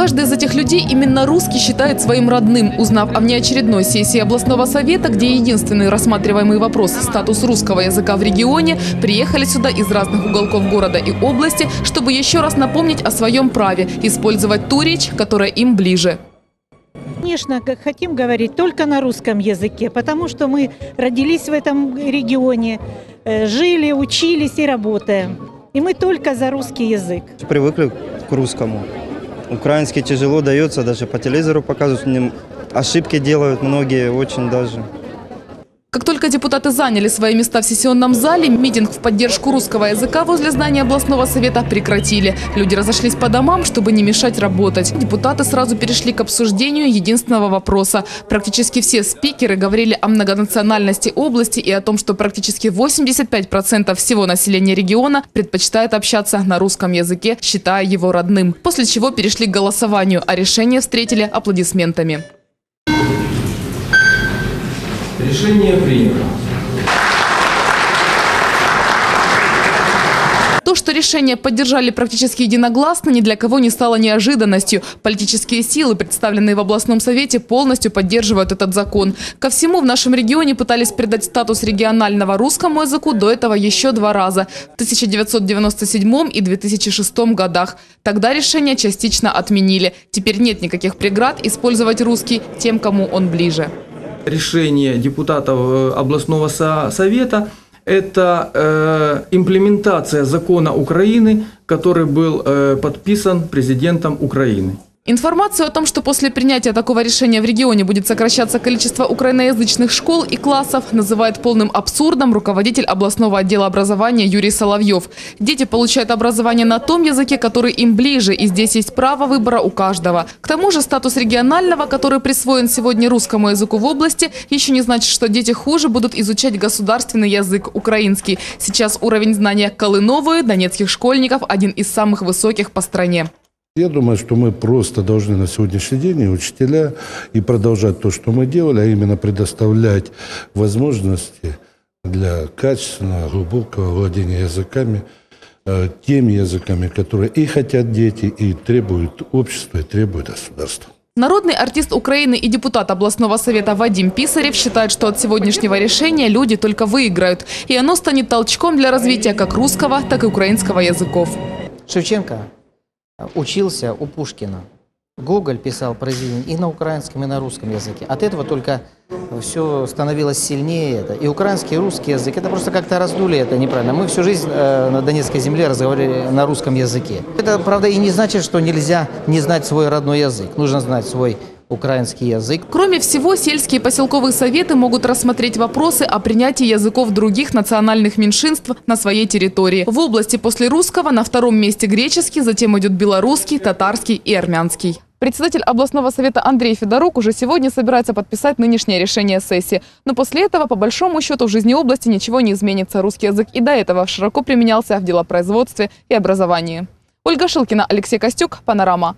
Каждый из этих людей именно русский считает своим родным. Узнав о внеочередной сессии областного совета, где единственный рассматриваемый вопрос – статус русского языка в регионе, приехали сюда из разных уголков города и области, чтобы еще раз напомнить о своем праве – использовать ту речь, которая им ближе. Конечно, как хотим говорить только на русском языке, потому что мы родились в этом регионе, э, жили, учились и работаем. И мы только за русский язык. Привыкли к русскому. Украинский тяжело дается, даже по телевизору показывают, ошибки делают многие очень даже. Как только депутаты заняли свои места в сессионном зале, митинг в поддержку русского языка возле здания областного совета прекратили. Люди разошлись по домам, чтобы не мешать работать. Депутаты сразу перешли к обсуждению единственного вопроса. Практически все спикеры говорили о многонациональности области и о том, что практически 85% всего населения региона предпочитает общаться на русском языке, считая его родным. После чего перешли к голосованию, а решение встретили аплодисментами. Решение принято. То, что решение поддержали практически единогласно, ни для кого не стало неожиданностью. Политические силы, представленные в областном совете, полностью поддерживают этот закон. Ко всему, в нашем регионе пытались придать статус регионального русскому языку до этого еще два раза – в 1997 и 2006 годах. Тогда решение частично отменили. Теперь нет никаких преград использовать русский тем, кому он ближе. Решение депутатов э, областного со- совета – это э, имплементация закона Украины, который был э, подписан президентом Украины. Информацию о том, что после принятия такого решения в регионе будет сокращаться количество украиноязычных школ и классов, называет полным абсурдом руководитель областного отдела образования Юрий Соловьев. Дети получают образование на том языке, который им ближе, и здесь есть право выбора у каждого. К тому же статус регионального, который присвоен сегодня русскому языку в области, еще не значит, что дети хуже будут изучать государственный язык украинский. Сейчас уровень знания колыновые донецких школьников один из самых высоких по стране. Я думаю, что мы просто должны на сегодняшний день, и учителя, и продолжать то, что мы делали, а именно предоставлять возможности для качественного, глубокого владения языками, э, теми языками, которые и хотят дети, и требуют общество, и требует государство. Народный артист Украины и депутат областного совета Вадим Писарев считает, что от сегодняшнего решения люди только выиграют. И оно станет толчком для развития как русского, так и украинского языков. Шевченко учился у Пушкина. Гоголь писал произведения и на украинском, и на русском языке. От этого только все становилось сильнее. Это. И украинский, и русский язык. Это просто как-то раздули это неправильно. Мы всю жизнь э, на Донецкой земле разговаривали на русском языке. Это, правда, и не значит, что нельзя не знать свой родной язык. Нужно знать свой украинский язык. Кроме всего, сельские поселковые советы могут рассмотреть вопросы о принятии языков других национальных меньшинств на своей территории. В области после русского на втором месте греческий, затем идет белорусский, татарский и армянский. Председатель областного совета Андрей Федорук уже сегодня собирается подписать нынешнее решение сессии. Но после этого, по большому счету, в жизни области ничего не изменится. Русский язык и до этого широко применялся в делопроизводстве и образовании. Ольга Шилкина, Алексей Костюк, Панорама.